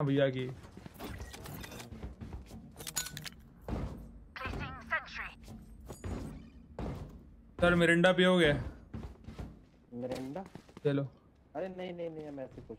हाँ भैया की। सर मिरिंडा पियोगे? मिरिंडा? चलो। अरे नहीं नहीं नहीं मैं ऐसे कुछ